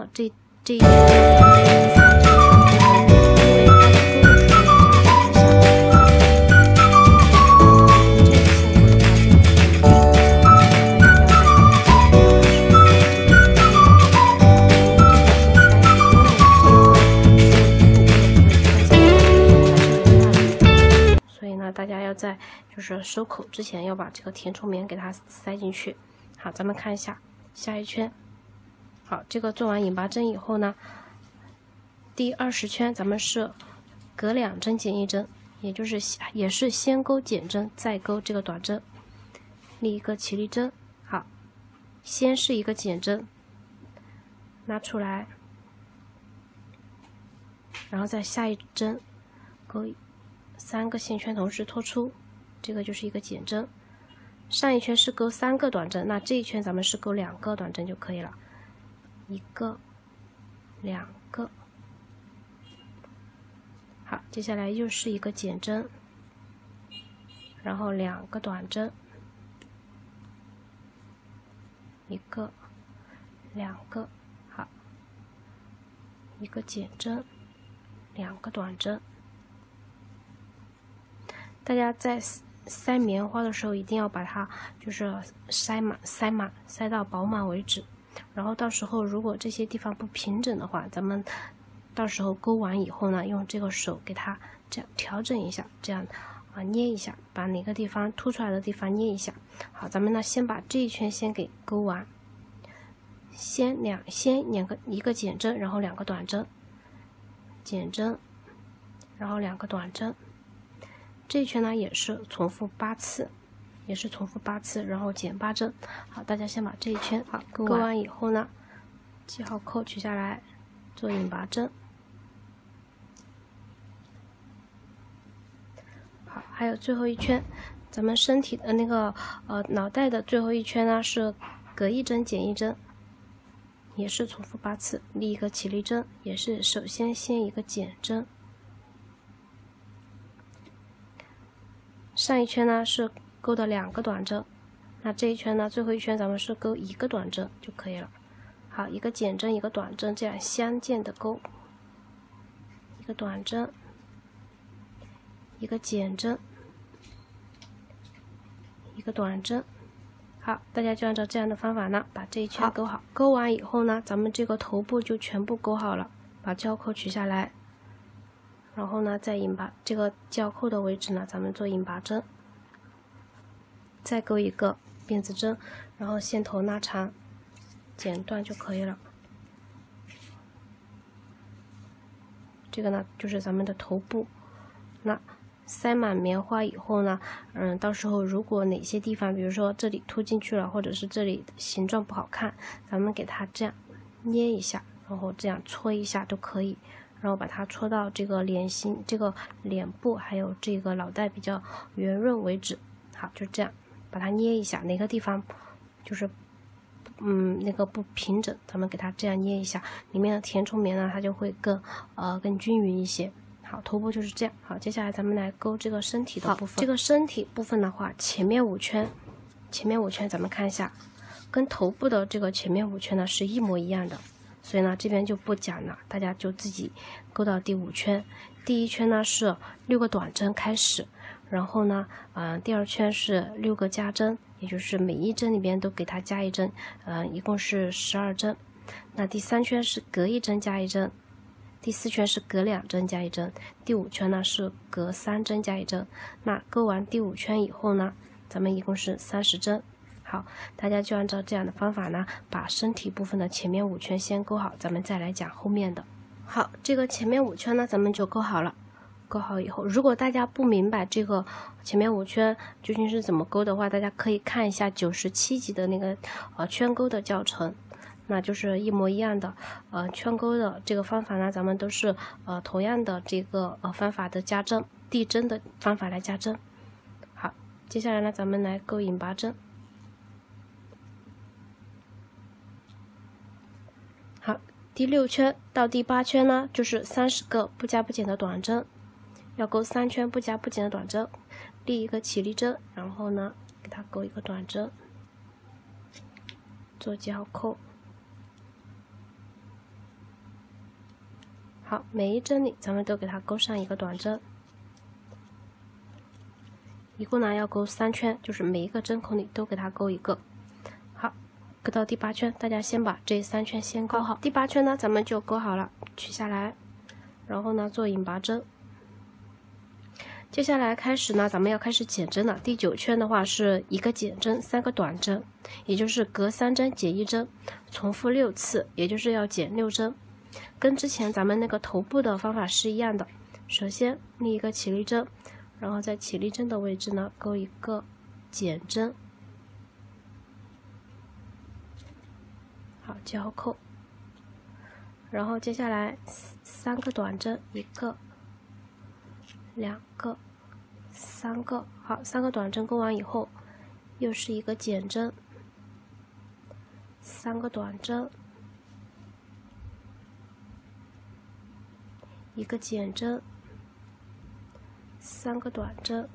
呢，这这一圈。所以呢，大家要在就是收口之前要把这个填充棉给它塞进去。好，咱们看一下下一圈。好，这个做完引拔针以后呢，第二十圈咱们是隔两针减一针，也就是也是先钩减针，再钩这个短针，立一个起立针。好，先是一个减针，拿出来，然后再下一针钩。三个线圈同时拖出，这个就是一个减针。上一圈是钩三个短针，那这一圈咱们是钩两个短针就可以了。一个，两个。好，接下来又是一个减针，然后两个短针，一个，两个，好，一个减针，两个短针。大家在塞棉花的时候，一定要把它就是塞满、塞满、塞到饱满为止。然后到时候如果这些地方不平整的话，咱们到时候钩完以后呢，用这个手给它这样调整一下，这样啊捏一下，把哪个地方凸出来的地方捏一下。好，咱们呢先把这一圈先给钩完，先两先两个一个减针，然后两个短针，减针，然后两个短针。这一圈呢也是重复八次，也是重复八次，然后减八针。好，大家先把这一圈好钩完以后呢，记号扣取下来，做引拔针。好，还有最后一圈，咱们身体的那个呃脑袋的最后一圈呢是隔一针减一针，也是重复八次，立一个起立针，也是首先先一个减针。上一圈呢是钩的两个短针，那这一圈呢最后一圈咱们是钩一个短针就可以了。好，一个减针，一个短针，这样相间的钩，一个短针，一个减针，一个短针。好，大家就按照这样的方法呢，把这一圈钩好。钩完以后呢，咱们这个头部就全部钩好了，把胶扣取下来。然后呢，在引拔这个胶扣的位置呢，咱们做引拔针，再钩一个辫子针，然后线头拉长，剪断就可以了。这个呢，就是咱们的头部。那塞满棉花以后呢，嗯，到时候如果哪些地方，比如说这里凸进去了，或者是这里形状不好看，咱们给它这样捏一下，然后这样搓一下都可以。然后把它搓到这个脸型、这个脸部还有这个脑袋比较圆润为止。好，就这样把它捏一下，哪个地方就是嗯那个不平整，咱们给它这样捏一下，里面的填充棉呢它就会更呃更均匀一些。好，头部就是这样。好，接下来咱们来钩这个身体的部分。这个身体部分的话，前面五圈，前面五圈咱们看一下，跟头部的这个前面五圈呢是一模一样的。所以呢，这边就不讲了，大家就自己钩到第五圈。第一圈呢是六个短针开始，然后呢，嗯，第二圈是六个加针，也就是每一针里边都给它加一针，嗯，一共是十二针。那第三圈是隔一针加一针，第四圈是隔两针加一针，第五圈呢是隔三针加一针。那钩完第五圈以后呢，咱们一共是三十针。好，大家就按照这样的方法呢，把身体部分的前面五圈先钩好，咱们再来讲后面的。好，这个前面五圈呢，咱们就钩好了。钩好以后，如果大家不明白这个前面五圈究竟是怎么钩的话，大家可以看一下九十七级的那个呃圈钩的教程，那就是一模一样的。呃，圈钩的这个方法呢，咱们都是呃同样的这个呃方法的加针递针的方法来加针。好，接下来呢，咱们来钩引拔针。好第六圈到第八圈呢，就是三十个不加不减的短针，要钩三圈不加不减的短针，立一个起立针，然后呢，给它钩一个短针，做记号扣，好，每一针里咱们都给它钩上一个短针，一共呢要钩三圈，就是每一个针孔里都给它钩一个。好，钩到第八圈，大家先把这三圈先钩好。第八圈呢，咱们就钩好了，取下来，然后呢做引拔针。接下来开始呢，咱们要开始减针了。第九圈的话是一个减针，三个短针，也就是隔三针减一针，重复六次，也就是要减六针。跟之前咱们那个头部的方法是一样的。首先立一个起立针，然后在起立针的位置呢钩一个减针，好记好扣。然后接下来三个短针，一个、两个、三个，好，三个短针钩完以后，又是一个减针，三个短针。一个减针，三个短针，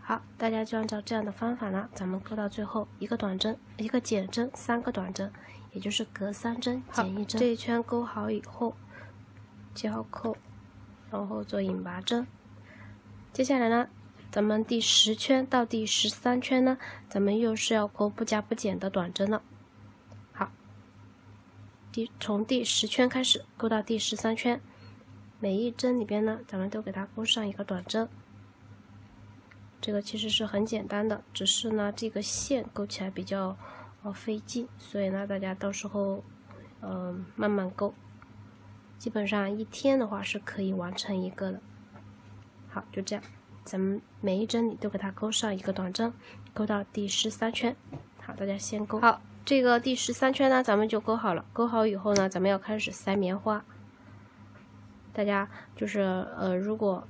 好，大家就按照这样的方法呢，咱们钩到最后一个短针，一个减针，三个短针，也就是隔三针减一针。这一圈钩好以后，记号扣，然后做引拔针。接下来呢，咱们第十圈到第十三圈呢，咱们又是要钩不加不减的短针了。好，第从第十圈开始钩到第十三圈，每一针里边呢，咱们都给它钩上一个短针。这个其实是很简单的，只是呢这个线钩起来比较呃费劲，所以呢大家到时候嗯慢慢钩，基本上一天的话是可以完成一个的。好，就这样，咱们每一针里都给它钩上一个短针，钩到第十三圈。好，大家先钩好。这个第十三圈呢，咱们就钩好了。钩好以后呢，咱们要开始塞棉花。大家就是呃，如果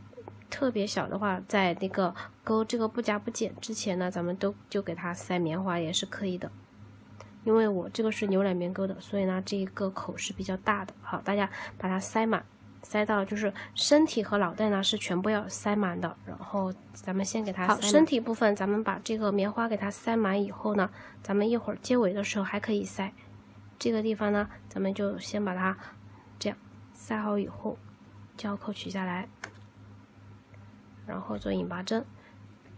特别小的话，在那个钩这个不加不减之前呢，咱们都就给它塞棉花也是可以的。因为我这个是牛奶棉钩的，所以呢，这一个口是比较大的。好，大家把它塞满。塞到就是身体和脑袋呢是全部要塞满的，然后咱们先给它好身体部分，咱们把这个棉花给它塞满以后呢，咱们一会儿结尾的时候还可以塞。这个地方呢，咱们就先把它这样塞好以后，胶扣取下来，然后做引拔针。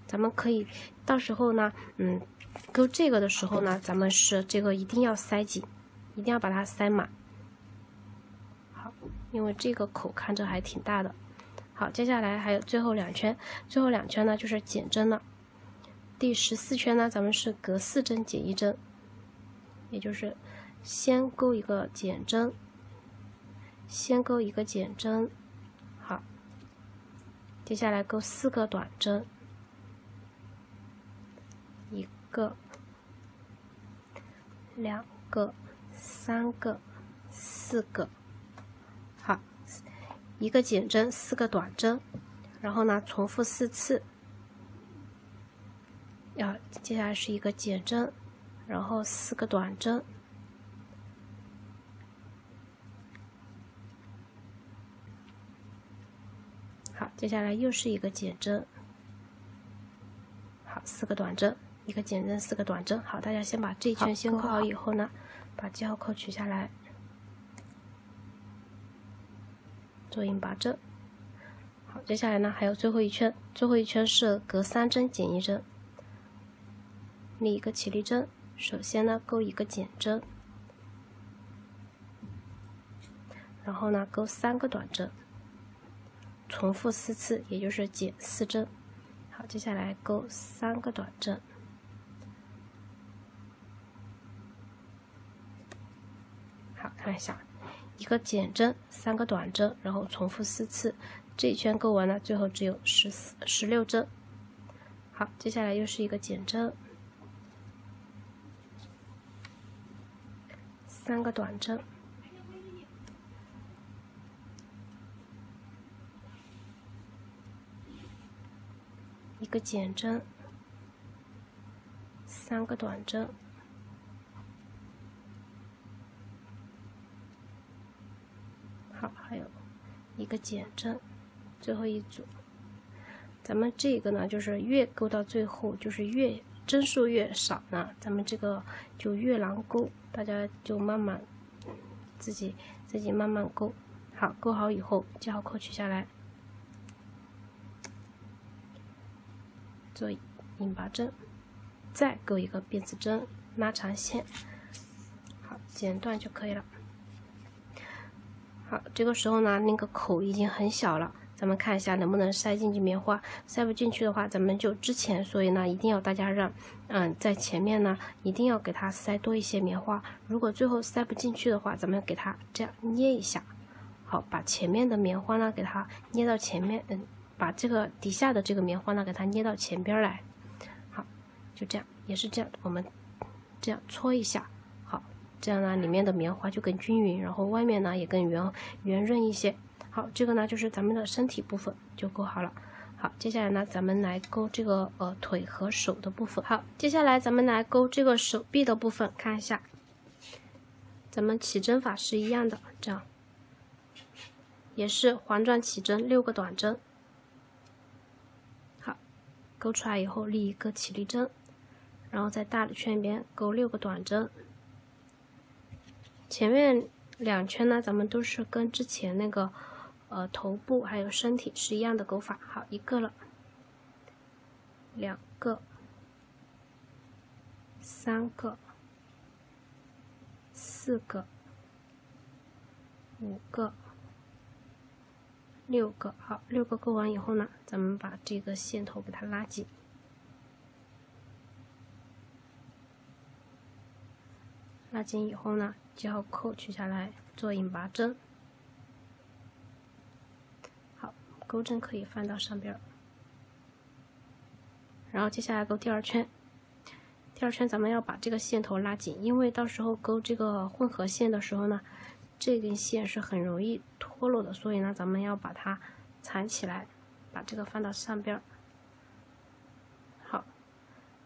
咱们可以到时候呢，嗯，钩这个的时候呢，咱们是这个一定要塞紧，一定要把它塞满。好因为这个口看着还挺大的，好，接下来还有最后两圈，最后两圈呢就是减针了。第十四圈呢，咱们是隔四针减一针，也就是先钩一个减针，先钩一个减针，好，接下来钩四个短针，个、两个、三个、四个。好一个减针，四个短针，然后呢，重复四次。要接下来是一个减针，然后四个短针。好，接下来又是一个减针，好，四个短针，一个减针，四个短针。好，大家先把这一圈先扣好以后呢，把记号扣取下来。做引拔针，好，接下来呢还有最后一圈，最后一圈是隔三针减一针，立一个起立针，首先呢钩一个减针，然后呢钩三个短针，重复四次，也就是减四针。好，接下来钩三个短针，看一下。一个减针，三个短针，然后重复四次，这一圈钩完了，最后只有十四、十六针。好，接下来又是一个减针，三个短针，一个减针，三个短针。好，还有一个减针，最后一组。咱们这个呢，就是越钩到最后，就是越针数越少呢，咱们这个就越难钩。大家就慢慢自己自己慢慢勾。好，勾好以后，记号扣取下来，做引拔针，再勾一个辫子针，拉长线，好，剪断就可以了。好，这个时候呢，那个口已经很小了。咱们看一下能不能塞进去棉花，塞不进去的话，咱们就之前，所以呢，一定要大家让，嗯，在前面呢，一定要给它塞多一些棉花。如果最后塞不进去的话，咱们给它这样捏一下，好，把前面的棉花呢给它捏到前面，嗯，把这个底下的这个棉花呢给它捏到前边来，好，就这样，也是这样，我们这样搓一下，这样呢里面的棉花就更均匀，然后外面呢也更圆圆润一些。好，这个呢就是咱们的身体部分就勾好了。好，接下来呢，咱们来勾这个呃腿和手的部分。好，接下来咱们来勾这个手臂的部分，看一下，咱们起针法是一样的，这样，也是环转起针六个短针。好，勾出来以后立一个起立针，然后在大的圈边勾六个短针。前面两圈呢，咱们都是跟之前那个。呃，头部还有身体是一样的勾法。好，一个了，两个，三个，四个，五个，六个。好，六个勾完以后呢，咱们把这个线头给它拉紧，拉紧以后呢，记号扣取下来做引拔针。好钩针可以翻到上边儿，然后接下来勾第二圈。第二圈咱们要把这个线头拉紧，因为到时候勾这个混合线的时候呢，这根线是很容易脱落的，所以呢，咱们要把它缠起来，把这个放到上边儿。好，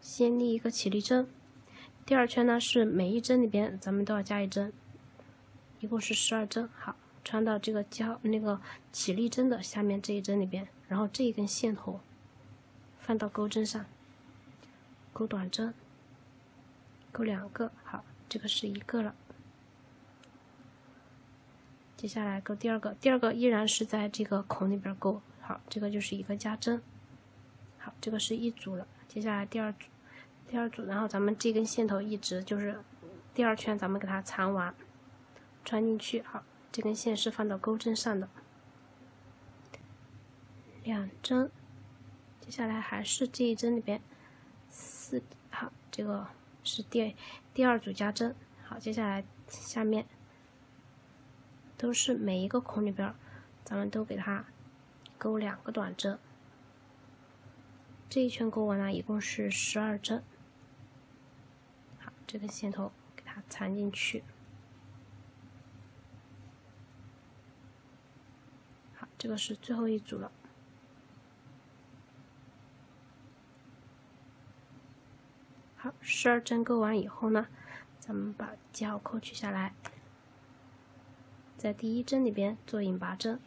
先立一个起立针。第二圈呢是每一针里边咱们都要加一针，一共是十二针。好。穿到这个交那个起立针的下面这一针里边，然后这一根线头放到钩针上，钩短针，钩两个，好，这个是一个了。接下来钩第二个，第二个依然是在这个孔里边钩，好，这个就是一个加针，好，这个是一组了。接下来第二组，第二组，然后咱们这根线头一直就是第二圈，咱们给它缠完，穿进去，好。这根线是放到钩针上的，两针，接下来还是这一针里边四，好，这个是第第二组加针，好，接下来下面都是每一个孔里边，咱们都给它钩两个短针，这一圈钩完了，一共是十二针，这根线头给它缠进去。好这个是最后一组了。好，十二针钩完以后呢，咱们把记号扣取下来，在第一针里边做引拔针。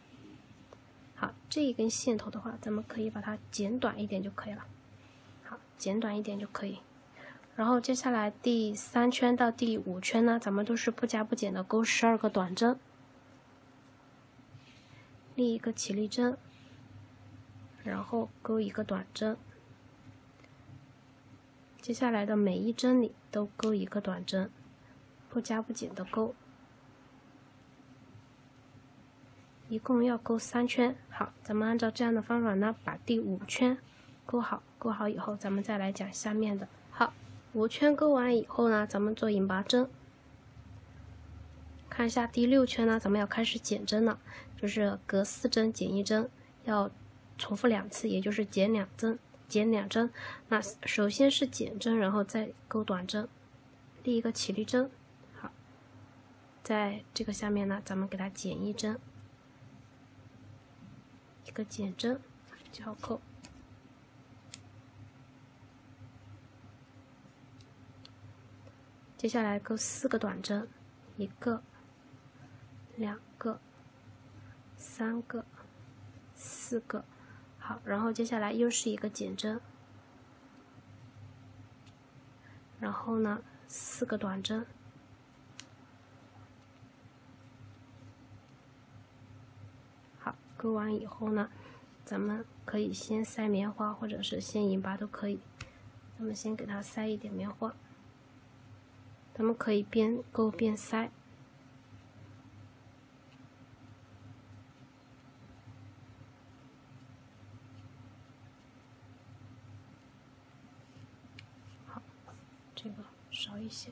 好，这一根线头的话，咱们可以把它剪短一点就可以了。好，剪短一点就可以。然后接下来第三圈到第五圈呢，咱们都是不加不减的钩十二个短针。立一个起立针，然后钩一个短针，接下来的每一针里都钩一个短针，不加不减的钩，一共要钩三圈。好，咱们按照这样的方法呢，把第五圈钩好。钩好以后，咱们再来讲下面的。五圈钩完以后呢，咱们做引拔针。看一下第六圈呢，咱们要开始减针了，就是隔四针减一针，要重复两次，也就是减两针，减两针。那首先是减针，然后再钩短针，立一个起立针。好，在这个下面呢，咱们给它减一针，一个减针，记号扣。接下来钩四个短针，一个。两个，三个，四个，好，然后接下来又是一个减针，然后呢，四个短针，好钩完以后呢，咱们可以先塞棉花，或者是先引拔都可以。咱们先给它塞一点棉花，咱们可以边勾边塞。好，这个少一些。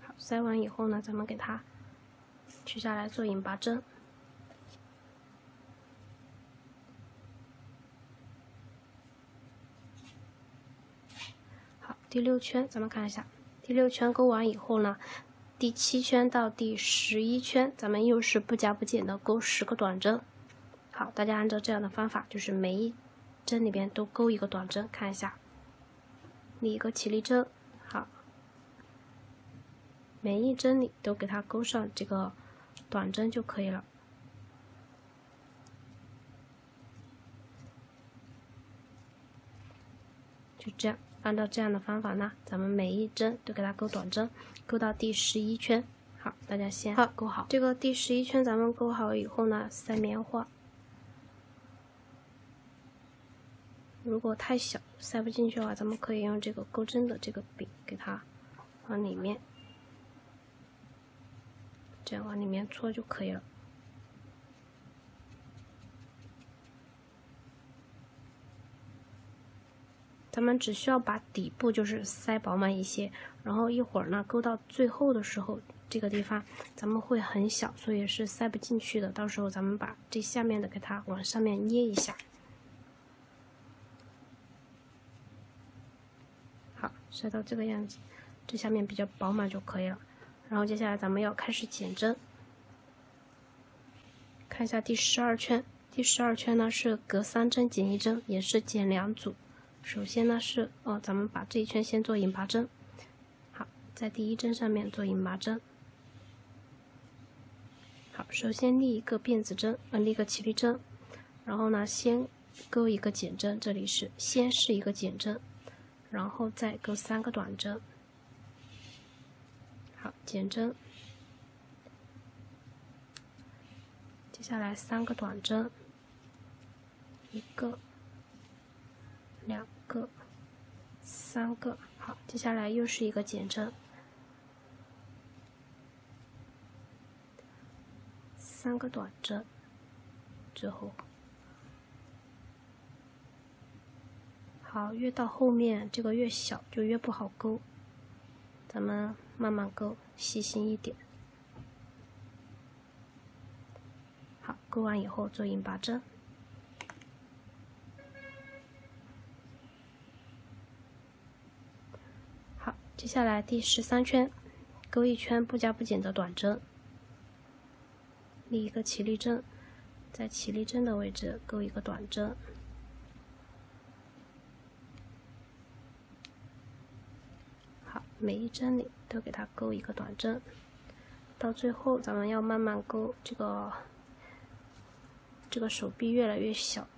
好，塞完以后呢，咱们给它取下来做引拔针。第六圈，咱们看一下，第六圈钩完以后呢，第七圈到第十一圈，咱们又是不加不减的钩十个短针。好，大家按照这样的方法，就是每一针里边都钩一个短针，看一下，立一个起立针，好，每一针里都给它钩上这个短针就可以了，就这样。按照这样的方法呢，咱们每一针都给它钩短针，钩到第十一圈。好，大家先好钩好这个第十一圈，咱们钩好以后呢，塞棉花。如果太小塞不进去的话，咱们可以用这个钩针的这个柄给它往里面，这样往里面戳就可以了。咱们只需要把底部就是塞饱满一些，然后一会儿呢，钩到最后的时候，这个地方咱们会很小，所以是塞不进去的。到时候咱们把这下面的给它往上面捏一下，好，塞到这个样子，这下面比较饱满就可以了。然后接下来咱们要开始减针，看一下第十二圈，第十二圈呢是隔三针减一针，也是减两组。首先呢是哦，咱们把这一圈先做引拔针，好，在第一针上面做引拔针。好，首先立一个辫子针，呃，立个起立针，然后呢，先钩一个减针，这里是先是一个减针，然后再钩三个短针。好，减针，接下来三个短针，一个，两。个，三个，好，接下来又是一个减针，三个短针，最后，好，越到后面这个越小就越不好勾，咱们慢慢勾，细心一点。好，勾完以后做引拔针。接下来第十三圈，钩一圈不加不减的短针，立一个起立针，在起立针的位置钩一个短针。好，每一针里都给它钩一个短针，到最后咱们要慢慢钩，这个这个手臂越来越小。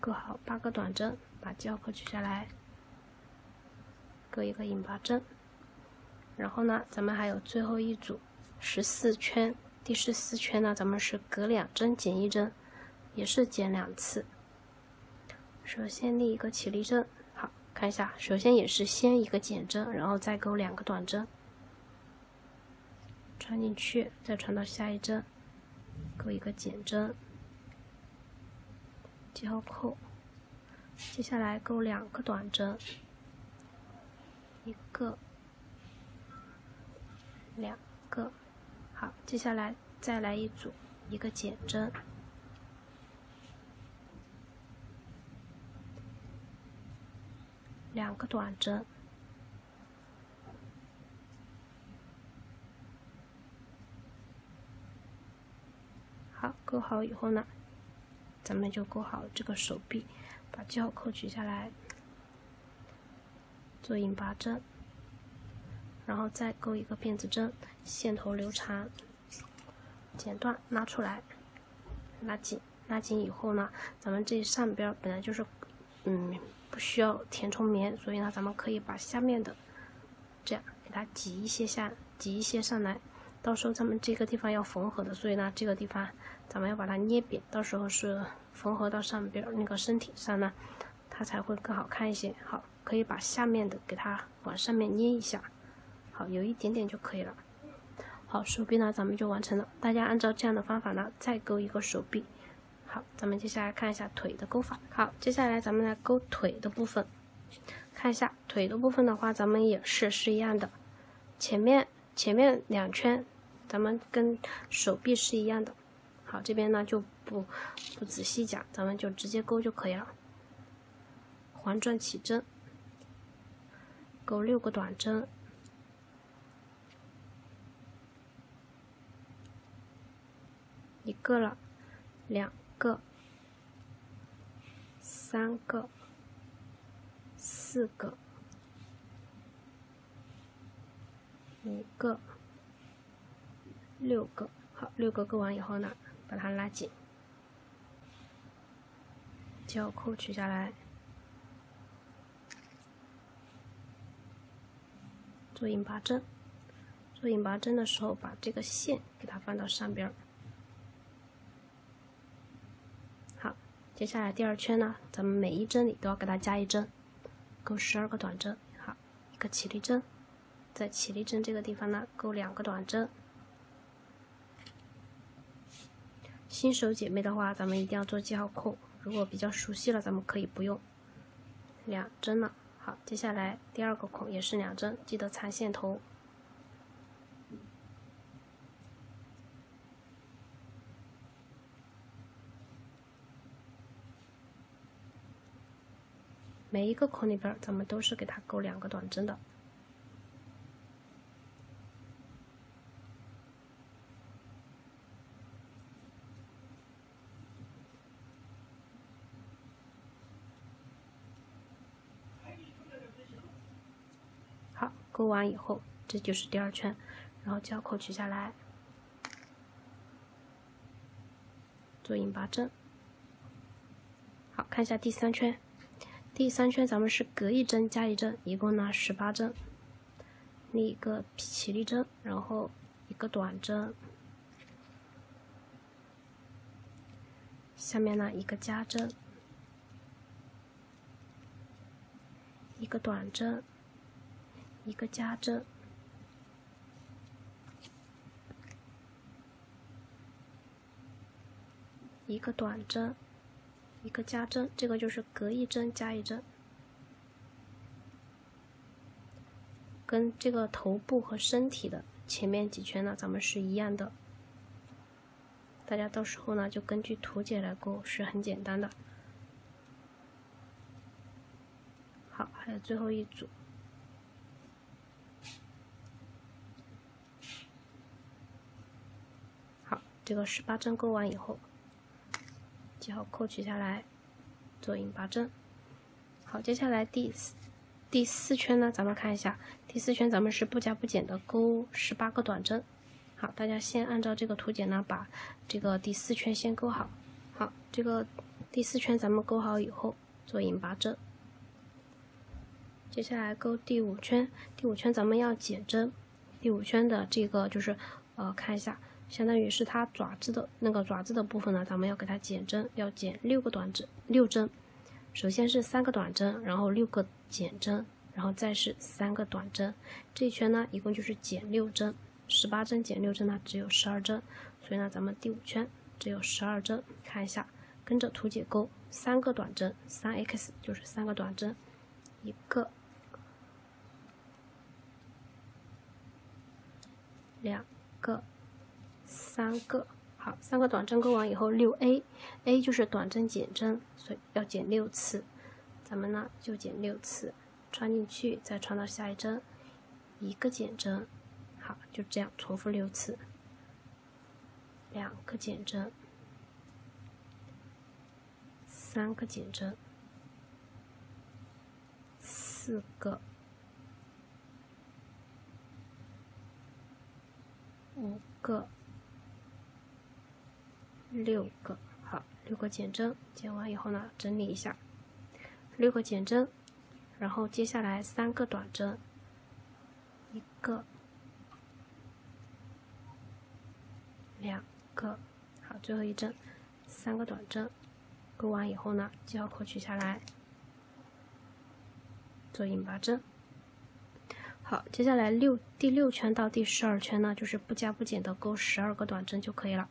钩好八个短针，把胶扣取下来，钩一个引拔针。然后呢，咱们还有最后一组十四圈，第十四圈呢，咱们是隔两针减一针，也是减两次。首先立一个起立针，好看一下，首先也是先一个减针，然后再钩两个短针，穿进去，再穿到下一针，钩一个减针。记号扣，接下来钩两个短针，一个，两个，好，接下来再来一组，一个减针，两个短针，好，钩好以后呢？咱们就钩好这个手臂，把记号扣取下来，做引拔针，然后再钩一个辫子针，线头留长，剪断，拉出来，拉紧，拉紧以后呢，咱们这上边本来就是，嗯，不需要填充棉，所以呢，咱们可以把下面的这样给它挤一些下，挤一些上来。到时候咱们这个地方要缝合的，所以呢，这个地方咱们要把它捏扁，到时候是缝合到上边那个身体上呢，它才会更好看一些。好，可以把下面的给它往上面捏一下，好，有一点点就可以了。好，手臂呢，咱们就完成了。大家按照这样的方法呢，再勾一个手臂。好，咱们接下来看一下腿的勾法。好，接下来咱们来勾腿的部分，看一下腿的部分的话，咱们也是是一样的，前面前面两圈。咱们跟手臂是一样的，好，这边呢就不不仔细讲，咱们就直接勾就可以了。环转起针，勾六个短针，一个了，两个，三个，四个，五个。六个，好，六个勾完以后呢，把它拉紧，胶扣取下来，做引拔针。做引拔针的时候，把这个线给它放到上边。好，接下来第二圈呢，咱们每一针里都要给它加一针，勾十二个短针。好，一个起立针，在起立针这个地方呢，勾两个短针。新手姐妹的话，咱们一定要做记号扣。如果比较熟悉了，咱们可以不用。两针了，好，接下来第二个孔也是两针，记得藏线头。每一个孔里边，咱们都是给它勾两个短针的。勾完以后，这就是第二圈，然后胶扣取下来，做引拔针。好看一下第三圈，第三圈咱们是隔一针加一针，一共呢十八针，立一个起立针，然后一个短针，下面呢一个加针，一个短针。一个加针，一个短针，一个加针，这个就是隔一针加一针，跟这个头部和身体的前面几圈呢，咱们是一样的。大家到时候呢，就根据图解来勾，是很简单的。好，还有最后一组。这个十八针勾完以后，记号扣取下来，做引拔针。好，接下来第四第四圈呢，咱们看一下，第四圈咱们是不加不减的勾十八个短针。好，大家先按照这个图解呢，把这个第四圈先勾好。好，这个第四圈咱们勾好以后，做引拔针。接下来勾第五圈，第五圈咱们要减针。第五圈的这个就是呃，看一下。相当于是它爪子的那个爪子的部分呢，咱们要给它减针，要减六个短针，六针。首先是三个短针，然后六个减针，然后再是三个短针。这一圈呢，一共就是减六针，十八针减六针呢，只有十二针。所以呢，咱们第五圈只有十二针。看一下，跟着图解勾，三个短针，三 x 就是三个短针，一个，两个。三个好，三个短针勾完以后，六 A，A 就是短针减针，所以要减六次。咱们呢就减六次，穿进去，再穿到下一针，一个减针，好，就这样重复六次。两个减针，三个减针，四个，五个。六个，好，六个减针，减完以后呢，整理一下，六个减针，然后接下来三个短针，一个，两个，好，最后一针，三个短针，钩完以后呢，记号扣取下来，做引拔针。好，接下来六第六圈到第十二圈呢，就是不加不减的钩十二个短针就可以了。